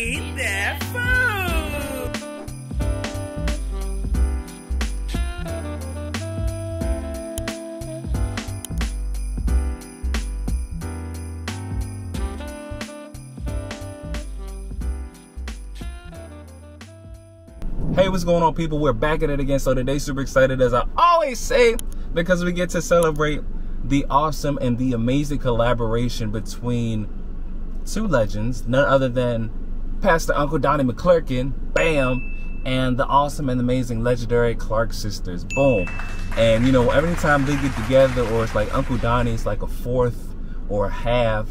eat that food. Hey, what's going on, people? We're back at it again. So today, super excited, as I always say, because we get to celebrate the awesome and the amazing collaboration between two legends, none other than Pastor Uncle Donnie McClurkin, bam, and the awesome and amazing legendary Clark sisters, boom. And you know, every time they get together, or it's like Uncle Donnie's like a fourth or a half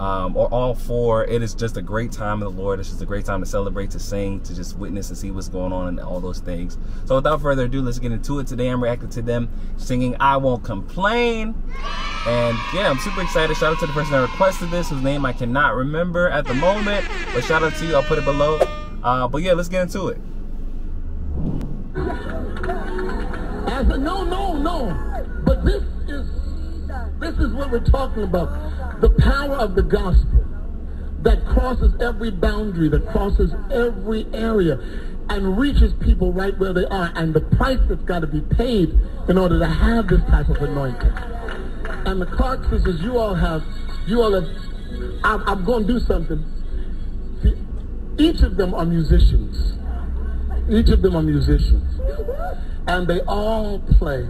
um, or all four. It is just a great time in the Lord. It's just a great time to celebrate, to sing, to just witness and see what's going on and all those things. So without further ado, let's get into it. Today I'm reacting to them singing I Won't Complain. And yeah, I'm super excited. Shout out to the person that requested this, whose name I cannot remember at the moment. But shout out to you. I'll put it below. Uh, but yeah, let's get into it. No, no, no. But this is this is what we're talking about. The power of the gospel that crosses every boundary, that crosses every area, and reaches people right where they are, and the price that's got to be paid in order to have this type of anointing. And the Clark sisters, you all have, you all have, I'm, I'm going to do something. See, each of them are musicians. Each of them are musicians. And they all play.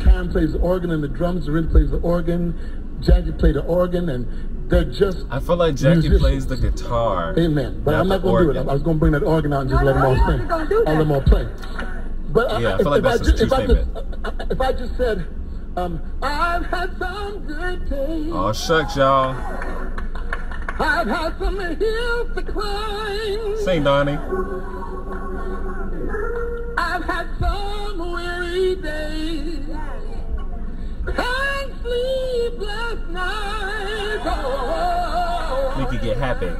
Cam plays the organ and the drums, Zorin plays the organ, Jacky played the organ, and they're just. I feel like Jacky musicians. plays the guitar. Amen. But not I'm not going to do it. I was going to bring that organ out and just No, let them all you're sing. not gonna do I'll let them all play. But Yeah, I I, feel like if, that's I just, if, true I just, if I just said, um, I've had some good days. Oh shucks, y'all. I've had some hills to climb. Sing, Donnie. I've had some weary days. Make you get happy. And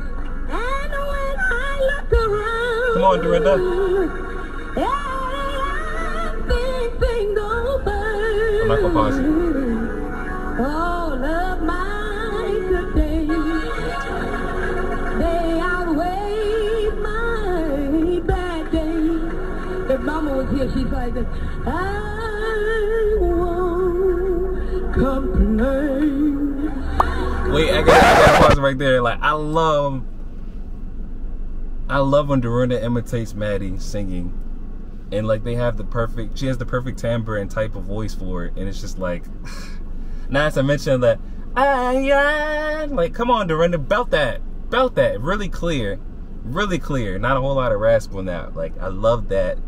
when I look around, Come on, Dorinda. I'm not gonna pause. All of my good days, they outweigh my bad days. If Mama was here, she'd. I won't complain. Wait, I gotta, I gotta pause right there. Like, I love, I love when Dorinda imitates Mattie singing, and like they have the perfect. She has the perfect timbre and type of voice for it, and it's just like, not to mention that, ah, yeah, like, come on, Dorinda, belt that, belt that, really clear, really clear. Not a whole lot of rasp on that. Like, I love that,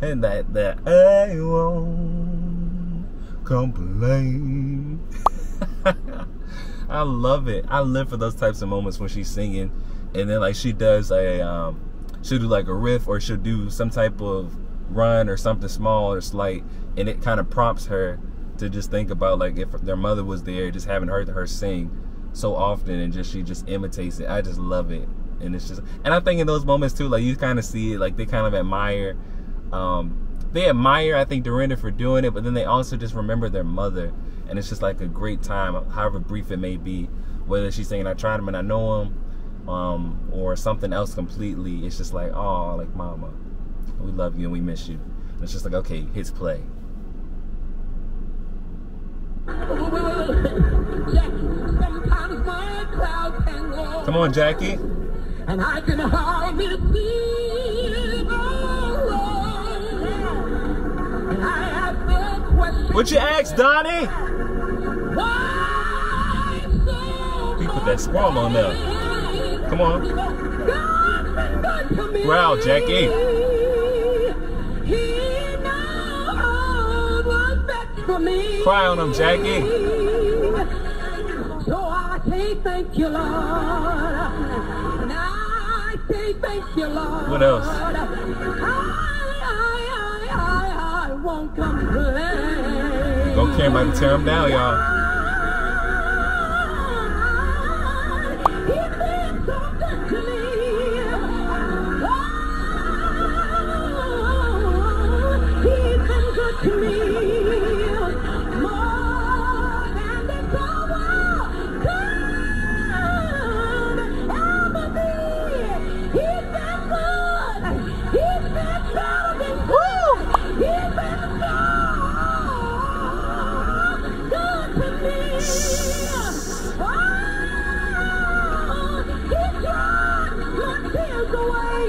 and that that I won't complain. I love it. I live for those types of moments when she's singing, and then like she does a, um, she'll do like a riff or she'll do some type of run or something small or slight, and it kind of prompts her to just think about like if their mother was there, just having heard her sing so often, and just she just imitates it. I just love it, and it's just, and I think in those moments too, like you kind of see it, like they kind of admire. Um, they admire, I think, Dorinda for doing it, but then they also just remember their mother, and it's just like a great time, however brief it may be. Whether she's saying I tried him and I know him, um, or something else completely, it's just like, oh, like mama, we love you and we miss you. And it's just like, okay, hits play. Come on, Jacky. And I can hardly see What you ask, Donnie? We put that squall on there. Come on. God's been good to me. Growl, Jacky. He knows what's best for me. Cry on him, Jacky. So I say thank you, Lord. And I say thank you, Lord. What else? I, I, I, I, I won't complain. Go Cam about to tear him down, y'all.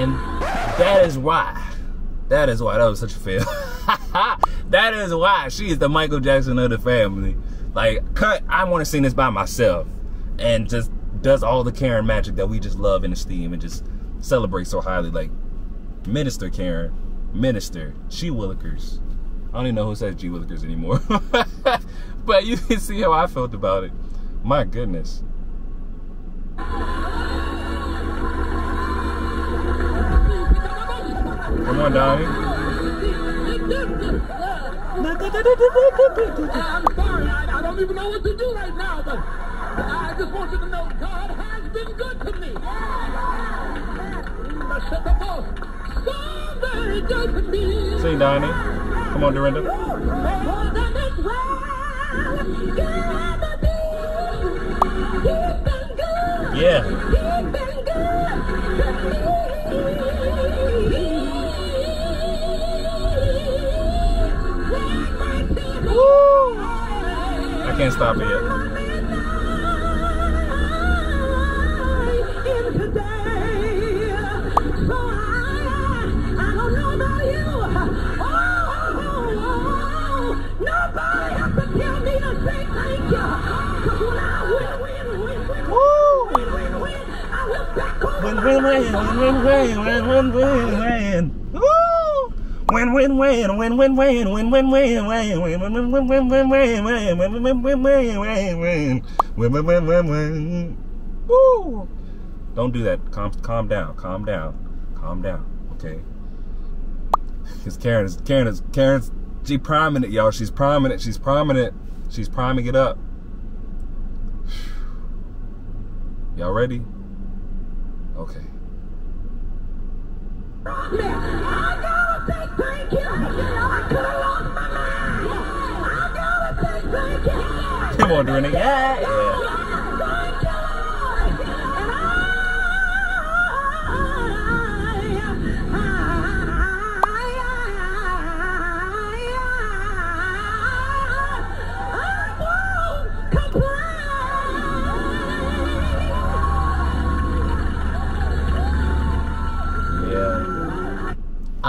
And that is why. That is why that was such a fail. that is why she is the Michael Jackson of the family. Like, cut. I want to sing this by myself, and just does all the Karen magic that we just love and esteem, and just celebrate so highly. Like, Minister Karen, Minister G Willikers. I don't even know who says G Willikers anymore, but you can see how I felt about it. My goodness. Come on, Donnie. I'm sorry, I, I don't even know what to do right now, but I just want you to know God has been good to me. Shut the boss. So very good to me. Sing, Donnie. Come on, Dorinda. Yeah. Can't stop it yet. Nobody has to tell me to say thank you. 'Cause when I win, win, win, win, win, win, win, I look back over Win, win. Win, win, win, win, win, win, win. Win, win, win, win, win, win, win, win, win, win, win, win, win, win, win, win, win, win. Woo! Don't do that. Calm, calm down. Calm down. Calm down. Okay. Because Karen is Karen is Karen's she priming it, y'all. She's priming it. She's priming it. She's priming it up. Y'all ready? Okay thank you. Come on, doing it. Yeah. yeah.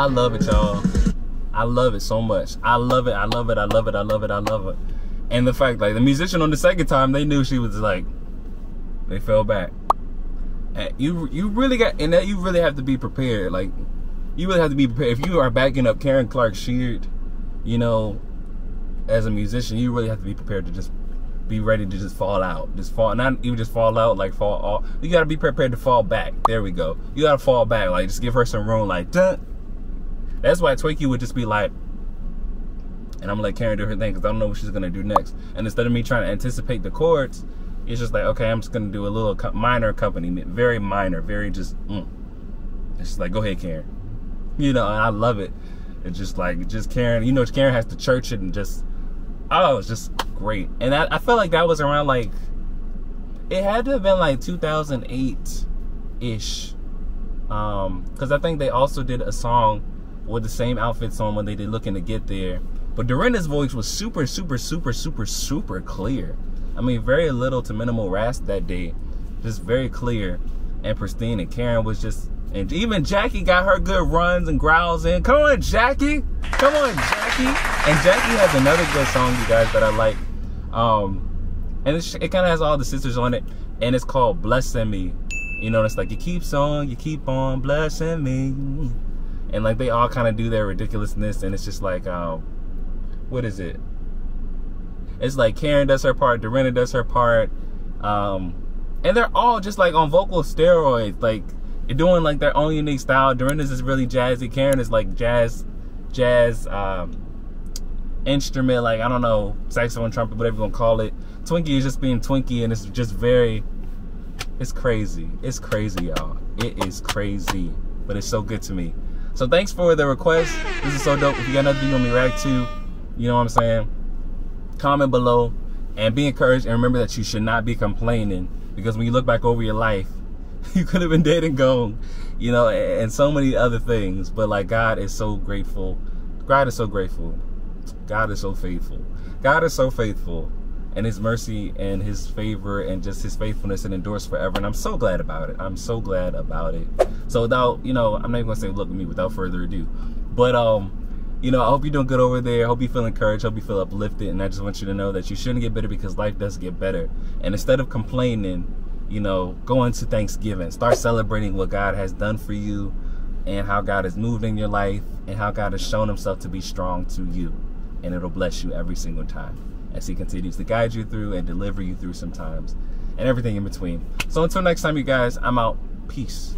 I love it, y'all. I love it so much. I love it. I love it. I love it. I love it. I love it. And the fact, like, the musician on the second time, they knew she was like, they fell back. And you, you really got, and that you really have to be prepared. Like, you really have to be prepared. If you are backing up Karen Clark Sheard, you know, as a musician, you really have to be prepared to just be ready to just fall out. Just fall, not even just fall out, like fall off. You gotta be prepared to fall back. There we go. You gotta fall back. Like, just give her some room, like, dun. That's why Twinkie would just be like, and I'm gonna let Karen do her thing because I don't know what she's gonna do next. And instead of me trying to anticipate the chords, it's just like, okay, I'm just gonna do a little co- minor accompaniment, very minor, very just. Mm. It's just like, go ahead, Karen. You know, and I love it. It's just like, just Karen. You know, Karen has to church it and just, oh, it's just great. And I, I felt like that was around like, it had to have been like 2008 ish, um, because I think they also did a song with the same outfits on when they did Looking to Get There. But Dorinda's voice was super, super, super, super, super clear. I mean, very little to minimal rasp that day. Just very clear and pristine. And Karen was just, and even Jacky got her good runs and growls in. Come on, Jacky. Come on, Jacky. And Jacky has another good song, you guys, that I like. Um, and it's, it kind of has all the sisters on it. And it's called Blessing Me. You know, it's like, you keep on, you keep on blessing me and like they all kind of do their ridiculousness and it's just like um what is it it's like karen does her part dorinda does her part um and they're all just like on vocal steroids like doing like their own unique style dorinda's is really jazzy karen is like jazz jazz um instrument, like I don't know, saxophone, trumpet, whatever you want to call it. Twinkie is just being Twinkie, and it's just very, it's crazy. It's crazy, y'all. It is crazy, but it's so good to me. So thanks for the request. This is so dope. If you got video you want me to react to, you know what I'm saying? Comment below and be encouraged and remember that you should not be complaining because when you look back over your life, you could have been dead and gone, you know, and so many other things. But like God is so grateful. God is so grateful. God is so faithful. God is so faithful. And his mercy and his favor and just his faithfulness and endures forever. And I'm so glad about it. I'm so glad about it. So without, you know, I'm not even gonna say look at me without further ado. But um, you know, I hope you're doing good over there. I hope you feel encouraged. I hope you feel uplifted. And I just want you to know that you shouldn't get bitter because life does get better. And instead of complaining, you know, go into Thanksgiving. Start celebrating what God has done for you and how God has moved in your life and how God has shown himself to be strong to you. And it'll bless you every single time as he continues to guide you through and deliver you through sometimes and everything in between. So until next time, you guys, I'm out. Peace.